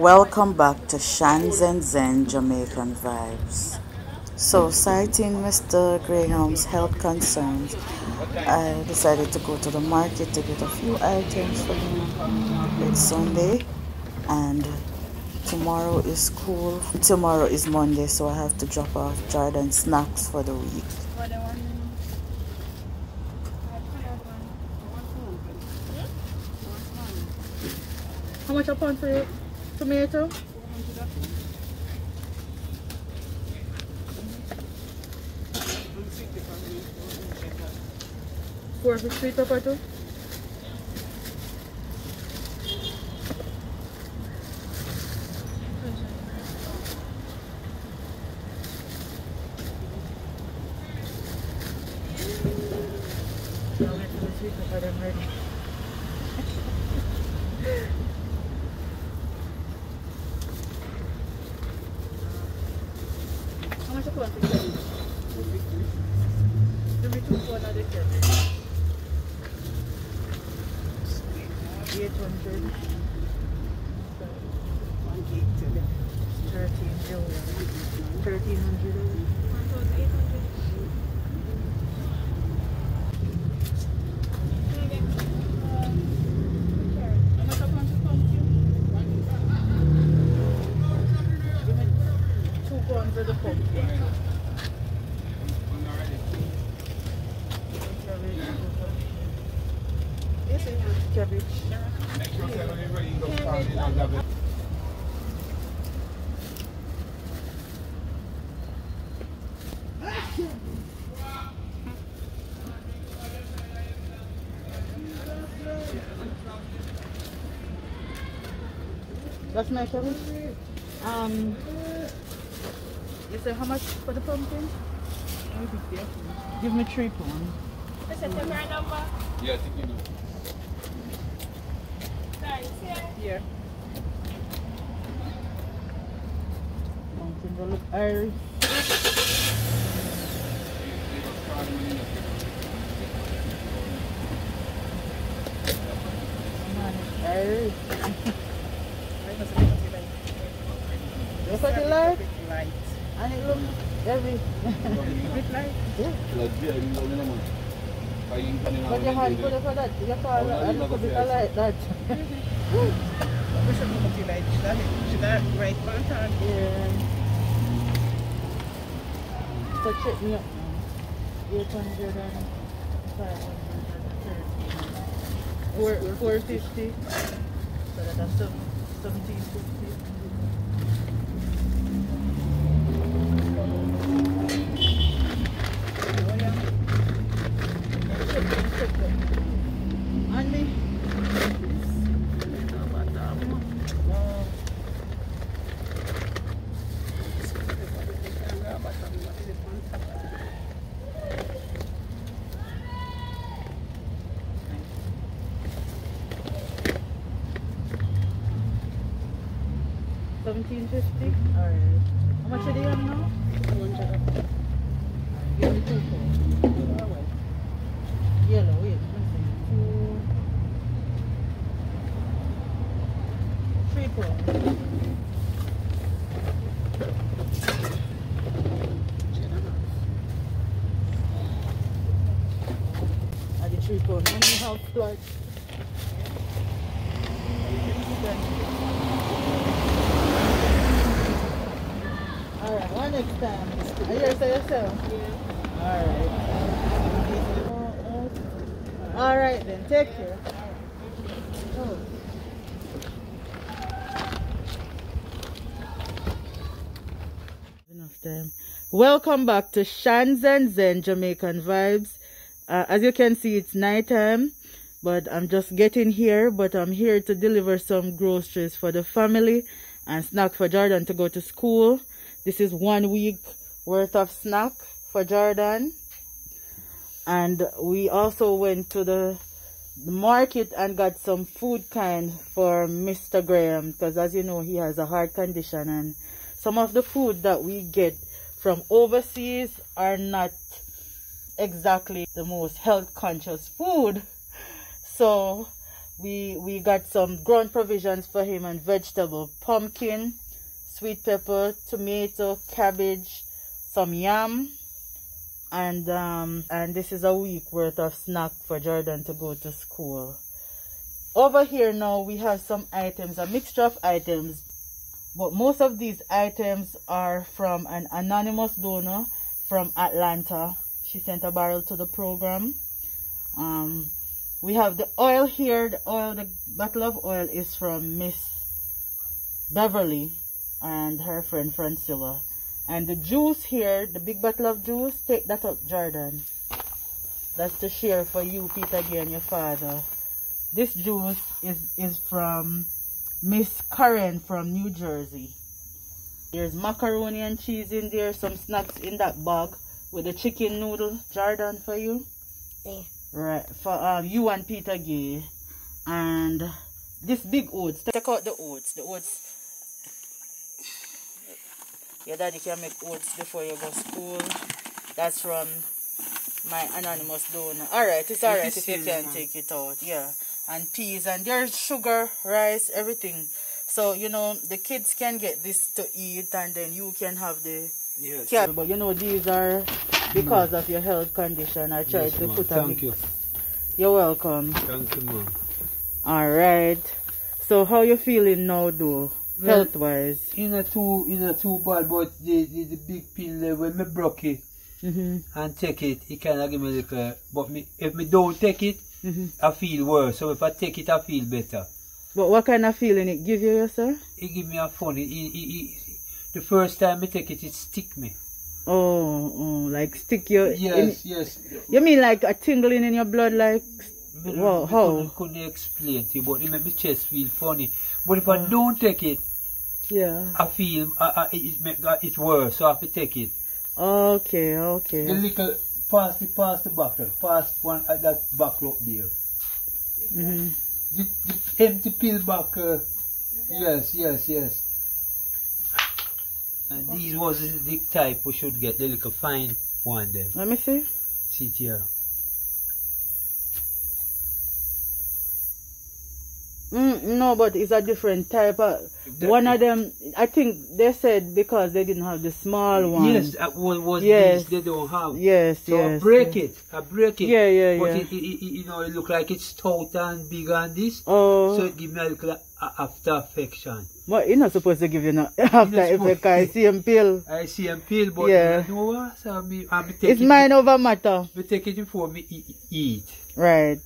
Welcome back to Shans and Zen Jamaican Vibes. So, citing Mr. Graham's health concerns, I decided to go to the market to get a few items for him. It's Sunday and tomorrow is school. Tomorrow is Monday, so I have to drop off Jordan snacks for the week. How much a pound for your tomato? Four for sweet potato? Sweet potato, 800 13 billion 1300 That's my cabbage. Um, you say how much for the pumpkin? Give me three pounds. Yeah, I think you do. Here. Pumpkins will look Irish. Man, it's Irish. Look at the light. And it looks every. Yeah. Put your hand, put it for that. You call it a little bit of light that. Yeah. So check me up now. 800 and 500 Four, 450. So that's ah, seven- 1750. Andy? Seventeen fifty. Alright. How much are they on now? Give me two phones. Yellow, wait. let me see. Two. Three phones. I get three phones. And you have like. Alright, one next Alright. Alright then, take care. Oh. Enough time. Welcome back to Shans and Zen Jamaican Vibes. Uh, as you can see, it's night time, but I'm just getting here. But I'm here to deliver some groceries for the family and snack for Jordan to go to school. This is one week worth of snack for Jordan. And we also went to the market and got some food kind for Mr. Graham because as you know he has a heart condition and some of the food that we get from overseas are not exactly the most health conscious food so we we got some ground provisions for him and vegetable pumpkin sweet pepper tomato cabbage some yam and um and this is a week worth of snack for jordan to go to school. Over here now we have some items a mixture of items but most of these items are from an anonymous donor from atlanta. She sent a barrel to the program. Um we have the oil here. The oil the bottle of oil is from miss beverly and her friend francilla and the juice here the big bottle of juice take that up jordan that's to share for you peter Gay and your father this juice is is from miss karen from new jersey there's macaroni and cheese in there some snacks in that bag with the chicken noodle jordan for you Yeah. Right, for um, you and Peter Gay. And this big oats. Take out the oats. The oats. Your daddy can make oats before you go school. That's from my anonymous donor. Alright, it's alright if you can man. take it out. Yeah. And peas and there's sugar, rice, everything. So, you know, the kids can get this to eat and then you can have the Yes. but you know these are because of your health condition. I tried Yes, to put a Thank you. You're welcome. Thank you, ma'am. All right. So how you feeling now, though, health wise? In a too, in a too bad, but the, the, the big pill there, when me broke it Mhm. and take it, it kind of give me a little, but me, if me don't take it, Mhm. I feel worse. So if I take it, I feel better. But what kind of feeling it give you, sir? It give me a funny, it, it, it, the first time I take it, it stick me. Oh, oh, like stick your. Yes, yes. You mean like a tingling in your blood, like? Me me how? Couldn't, couldn't explain to you, but it make my chest feel funny. But if I don't take it, Yeah. I feel uh, uh, it, it make, uh, it's worse, so I have to take it. Okay, okay. The little pass the pass the buckle, pass one at that buckle up there. Mhm. The, the empty pill buckle. Yes, yes, yes. And these was the type we should get, the little fine one them. Let me see. See it here. Mm, no, but it's a different type of. One of them, I think they said because they didn't have the small one. Yes, that was, was Yes. they don't have. Yes, So I break yes. it. I break it. Yeah, yeah, but yeah. It, it, it, you know, it look like it's stout and big and this. Oh, So it give me a little a- after affection. but you're not supposed to give you no after effect. I see him pill. I see him pill, but Yeah. you know what? So me, I me take It's it, over matter. We take it before me eat. Right.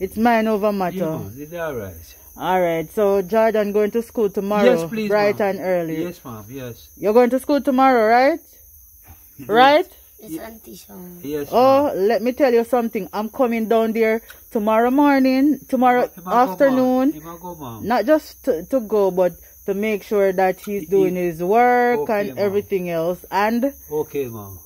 It's mind over matter. know, it's alright. All right. So Jordan going to school tomorrow, Yes, please, bright and early. Yes, ma'am. Yes. You're going to school tomorrow, right? Right? It's Auntie Shan. Yes. Oh, let me tell you something. I'm coming down there tomorrow morning, tomorrow Him a go, afternoon. Go. Not just to, to go, but to make sure that he's doing his work Okay, and everything else. And Okay, ma'am.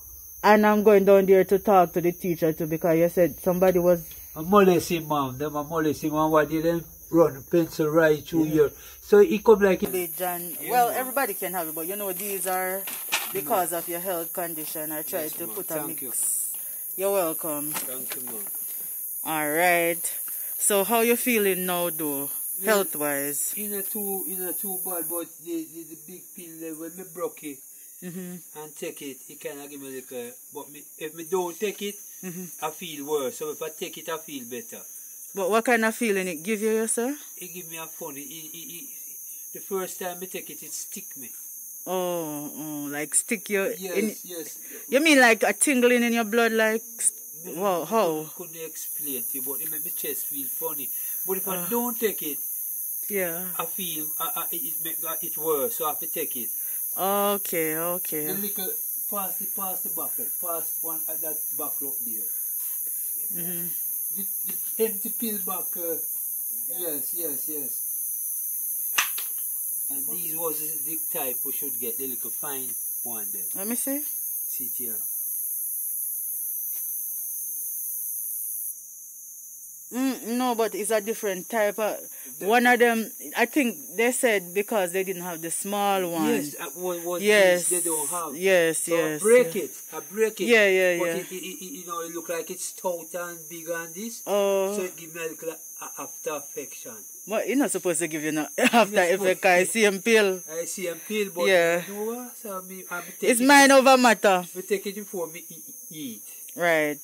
and I'm going down there to talk to the teacher too because you said somebody was I'm molesting, ma'am. Them a molesting, ma'am. What did them run pencil right through here? So it come like it. village and well everybody can have it but you know these are because of your health condition i tried Yes, to ma'am. put a mix you. are welcome Thank you, ma'am. all right so how you feeling now though Yeah. health wise In a too, in a too bad, but the, the, the big pill there, when me broke it mm-hmm. and take it, it kind of give me like a, but me, if me don't take it, Mm-hmm. I feel worse. So if I take it, I feel better. but what kind of feeling it give you sir It give me a funny, it, it, it, the first time I take it, it stick me. oh, oh like stick your Yes, in, yes. you mean like a tingling in your blood like wow how Couldn't, couldn't explain to you, but it make my chest feel funny. But if I Ah. don't take it, yeah I feel I, I, it, it make, uh, it's worse, so I have to take it. okay The okay little, pass the, pass the buckle, pass one at that buckle up there. mm-hmm. The, the empty pill buckle, yes, yes, yes. And these was the type we should get, the little fine one there. let me see See it here. Mm, no, but it's a different type of. one of them, I think they said because they didn't have the small one. Yes, uh, one, one Yes. they don't have. Yes, So yes. I break yeah. it. I break it. Yeah, yeah, but yeah. It, it, it, you know, it look like it's stout and big and this. Oh. So it give me a little a- after affection. But you're not supposed to give you no after effect, I see him pill. I see him peel, but Yeah. you know what? So I take It's it, mind over matter. We take it before me eat. Right.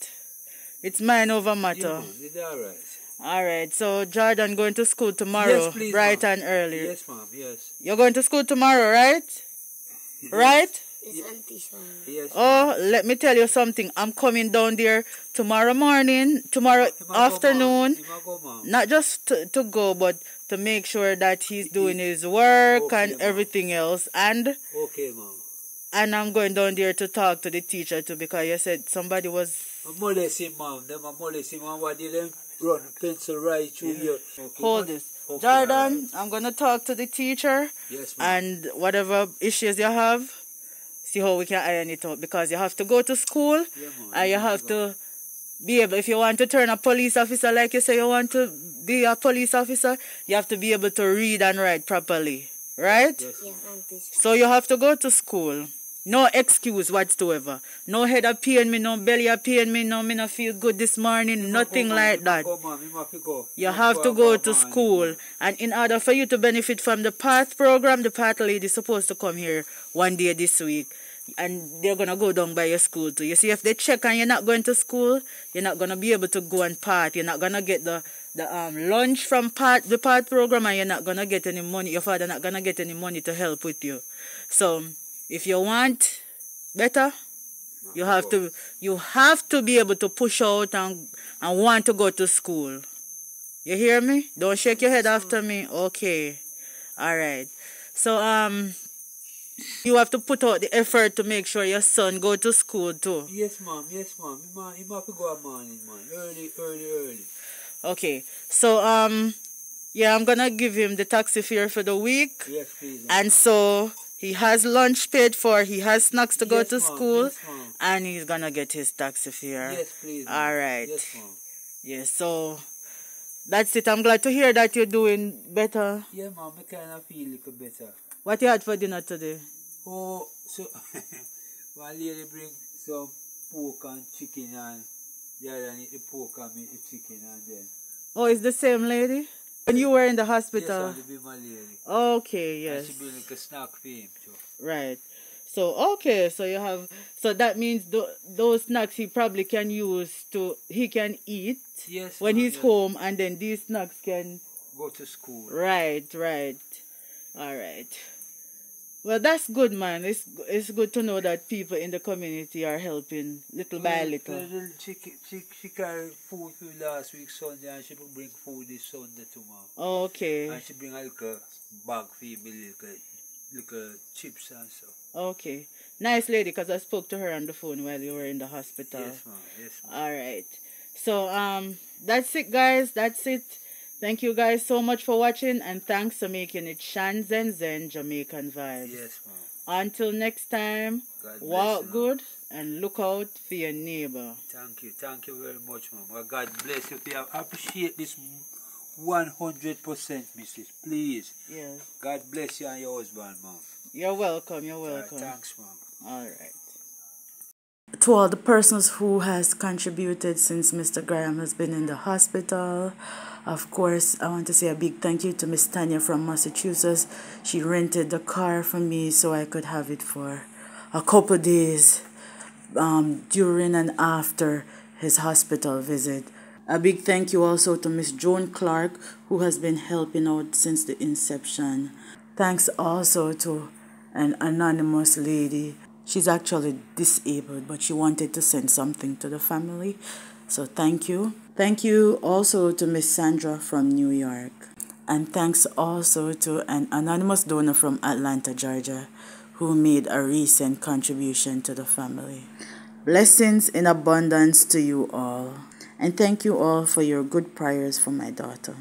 It's mind over matter. man, it's alright. All right. So Jordan going to school tomorrow, Yes, please, bright and early. Yes, ma'am. Yes. You're going to school tomorrow, right? Right? It's Auntie Yes. Oh, let me tell you something. I'm coming down there tomorrow morning, tomorrow ma'am. Him go, ma'am. afternoon. Go. Not just to, to go, but to make sure that he's doing his work Okay, and everything else. And Okay, ma'am. and I'm going down there to talk to the teacher too because you said somebody was I'm molesting, ma'am. Them are molesting, ma'am. What did them run pencil right through here? Okay, hold ma'am. this. Okay, Jordan, alright. I'm gonna talk to the teacher Yes, and whatever issues you have, see how we can iron it out because you have to go to school Yeah, and you You have have to to be able if you want to turn a police officer like you say you want to be a police officer, you have to be able to read and write properly. Right? Yes, Yeah, ma'am. So you have to go to school. No excuse whatsoever. No head a pain me, no belly a pain me, no me not feel good this morning, nothing Go, like that. Go, go. You have to go to school. And in order for you to benefit from the PATH program, the PATH lady is supposed to come here one day this week. And they're going to go down by your school too. You see, if they check and you're not going to school, you're not going to be able to go and PATH. You're not going to get the, the um, lunch from part the PATH program and you're not going to get any money. Your father not going to get any money to help with you. So, if you want better, you have to you have to be able to push out and and want to go to school. You hear me? Don't shake your head after me. Okay. All right. So um you have to put out the effort to make sure your son go to school too. Yes, ma'am. Yes, ma'am. Him, a- him have go morning, man. Early, early, early. Okay. So um yeah, I'm going to give him the taxi fare for the week. Yes, please. And so he has lunch paid for, he has snacks to go to school, Yes, and he's gonna get his taxi fare. Yes, please. ma'am. All right. Yes, ma'am. Yes, so that's it. I'm glad to hear that you're doing better. Yeah, ma'am. I kind of feel a little better. What you had for dinner today? Oh, so one lady bring some pork and chicken and Yeah, other need the pork and the chicken and then Oh, it's the same lady? When you were in the yes, hospital? be. Okay, yes. she bring like a snack for him too. Right. So, okay, so you have, so that means th- those snacks he probably can use to, he can eat Yes. when he's yes. home, and then these snacks can Go to school. Right, right. All right. Well, that's good, man. It's it's good to know that people in the community are helping little by little. little She, she, she carried food for last week Sunday and she bring food this Sunday too, ma'am. Okay, And she bring a little bag for me, little, little chips and stuff. okay. Nice lady, because I spoke to her on the phone while you were in the hospital. Yes, ma'am. Yes, ma'am. All right. So um, that's it, guys. That's it. Thank you guys so much for watching, and thanks for making it Shan ZenZen Jamaican Vibez. Yes, ma'am. Until next time, God walk good and look out for your neighbor. Thank you. Thank you very much, ma'am. Well, God bless you. I appreciate this 100%, Mrs. Please. Yes. God bless you and your husband, ma'am. You're welcome. You're welcome. thanks, ma'am. All right. To all the persons who has contributed since Mr. Graham has been in the hospital. Of course, I want to say a big thank you to Miss Tanya from Massachusetts. She rented the car for me so I could have it for a couple days um, during and after his hospital visit. A big thank you also to Miss Joan Clark, who has been helping out since the inception. Thanks also to an anonymous lady. She's actually disabled, but she wanted to send something to the family. So thank you. Thank you also to Miss Sandra from New York. And thanks also to an anonymous donor from Atlanta, Georgia, who made a recent contribution to the family. Blessings in abundance to you all. And thank you all for your good prayers for my daughter.